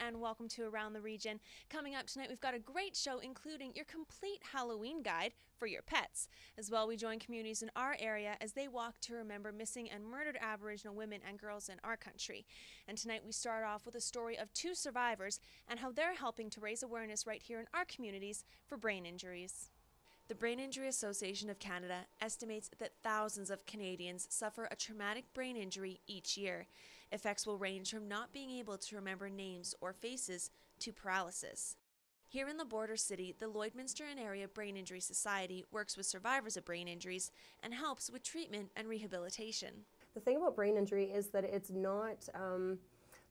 and welcome to Around the Region. Coming up tonight, we've got a great show including your complete Halloween guide for your pets. As well, we join communities in our area as they walk to remember missing and murdered Aboriginal women and girls in our country. And tonight, we start off with a story of two survivors and how they're helping to raise awareness right here in our communities for brain injuries. The Brain Injury Association of Canada estimates that thousands of Canadians suffer a traumatic brain injury each year. Effects will range from not being able to remember names or faces to paralysis. Here in the border city, the Lloydminster and Area Brain Injury Society works with survivors of brain injuries and helps with treatment and rehabilitation. The thing about brain injury is that it's not. Um,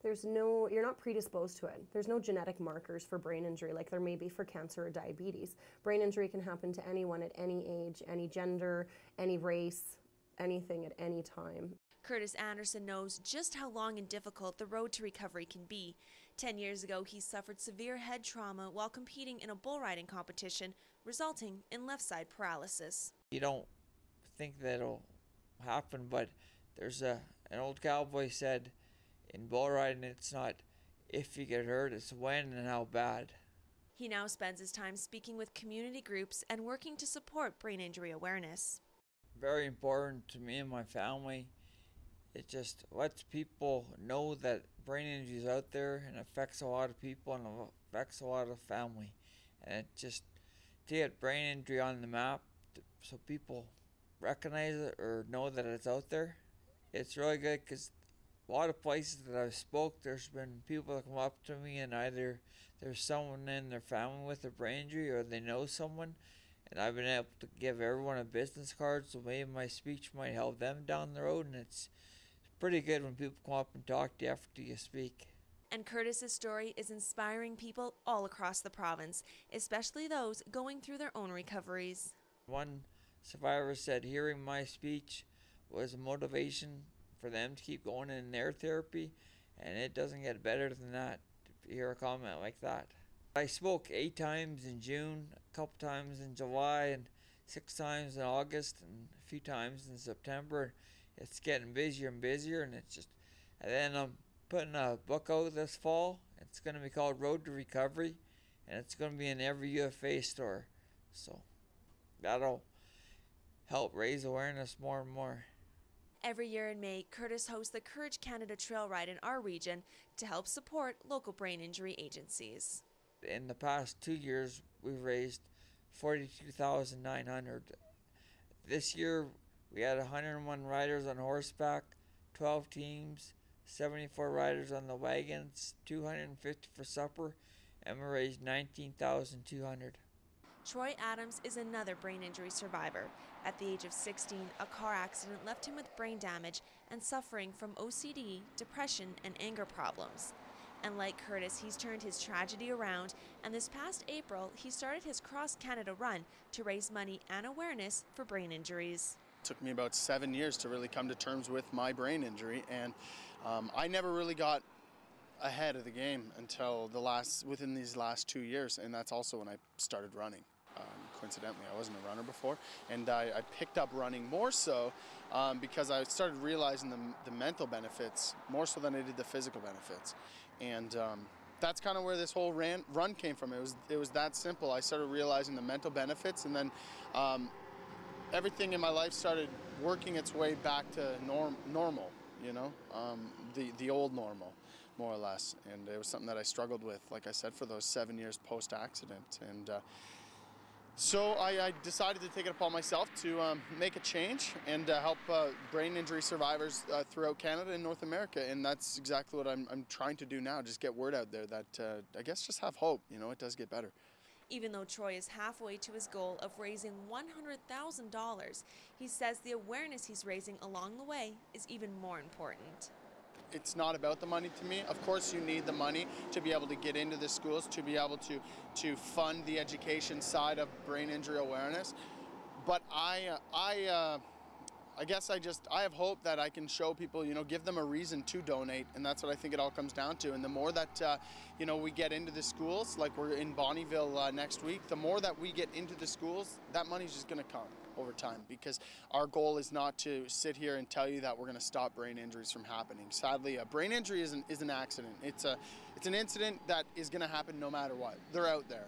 there's no you're not predisposed to it there's no genetic markers for brain injury like there may be for cancer or diabetes brain injury can happen to anyone at any age any gender any race anything at any time Curtis Anderson knows just how long and difficult the road to recovery can be. Ten years ago, he suffered severe head trauma while competing in a bull riding competition, resulting in left side paralysis. You don't think that'll happen, but there's a an old cowboy said, in bull riding, it's not if you get hurt, it's when and how bad. He now spends his time speaking with community groups and working to support brain injury awareness. Very important to me and my family. It just lets people know that brain injury is out there and affects a lot of people and affects a lot of family. And it just to get brain injury on the map so people recognize it or know that it's out there. It's really good because a lot of places that I've spoke, there's been people that come up to me and either there's someone in their family with a brain injury or they know someone, and I've been able to give everyone a business card so maybe my speech might help them down the road, and it's pretty good when people come up and talk to you after you speak. And Curtis's story is inspiring people all across the province, especially those going through their own recoveries. One survivor said hearing my speech was a motivation for them to keep going in their therapy, and it doesn't get better than that to hear a comment like that. I spoke eight times in June, a couple times in July, and six times in August, and a few times in September. It's getting busier and busier, and it's just. And then I'm putting a book out this fall. It's going to be called Road to Recovery, and it's going to be in every UFA store. So that'll help raise awareness more and more. Every year in May, Curtis hosts the Courage Canada Trail Ride in our region to help support local brain injury agencies. In the past two years, we've raised 42,900. This year, we had 101 riders on horseback, 12 teams, 74 riders on the wagons, 250 for supper, and we raised 19,200. Troy Adams is another brain injury survivor. At the age of 16, a car accident left him with brain damage and suffering from OCD, depression, and anger problems. And like Curtis, he's turned his tragedy around, and this past April, he started his Cross Canada run to raise money and awareness for brain injuries. Took me about seven years to really come to terms with my brain injury, and um, I never really got ahead of the game until the last within these last two years, and that's also when I started running. Um, coincidentally, I wasn't a runner before, and I, I picked up running more so um, because I started realizing the, the, mental benefits more so than I did the physical benefits, and um, that's kind of where this whole ran, run came from. It was it was that simple. I started realizing the mental benefits, and then um, everything in my life started working its way back to norm, normal. You know, um, the the old normal more or less. And it was something that I struggled with, like I said, for those seven years post accident. And uh, so I, I, decided to take it upon myself to um, make a change and uh, help uh, brain injury survivors uh, throughout Canada and North America. And that's exactly what I'm, I'm trying to do now, just get word out there that uh, I guess just have hope. You know, it does get better. Even though Troy is halfway to his goal of raising $100,000, he says the awareness he's raising along the way is even more important it's not about the money to me. Of course, you need the money to be able to get into the schools, to be able to to fund the education side of brain injury awareness. But I, uh, I, uh, I guess I just I have hope that I can show people, you know, give them a reason to donate, and that's what I think it all comes down to. And the more that uh, you know we get into the schools, like we're in Bonnyville uh, next week, the more that we get into the schools, that money's just going to come. over time because our goal is not to sit here and tell you that we're going to stop brain injuries from happening. Sadly, a brain injury is an, is an accident. It's a it's an incident that is going to happen no matter what. They're out there.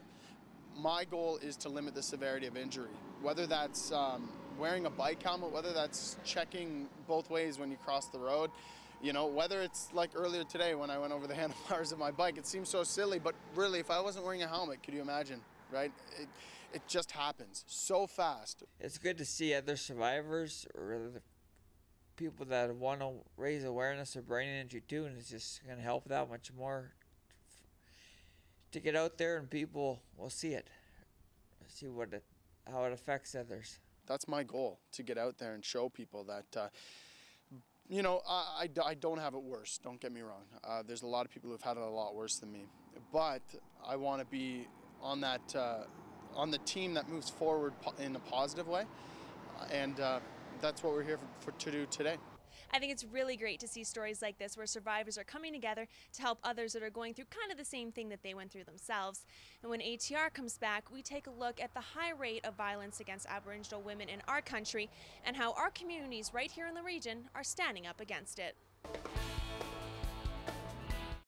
My goal is to limit the severity of injury, whether that's um, wearing a bike helmet, whether that's checking both ways when you cross the road. You know, whether it's like earlier today when I went over the handlebars of my bike, it seems so silly, but really, if I wasn't wearing a helmet, could you imagine, right? It, it just happens so fast. It's good to see other survivors or people that want to raise awareness of brain injury too, and it's just going to help that much more to get out there and people will see it, see what it, how it affects others. That's my goal to get out there and show people that. Uh, you know, I, I, I, don't have it worse. Don't get me wrong. Uh, there's a lot of people who've had it a lot worse than me, but I want to be on that uh, on the team that moves forward in a positive way, and uh, that's what we're here for, for, to do today. I think it's really great to see stories like this where survivors are coming together to help others that are going through kind of the same thing that they went through themselves. And when ATR comes back, we take a look at the high rate of violence against Aboriginal women in our country and how our communities right here in the region are standing up against it.